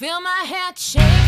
feel my head shake.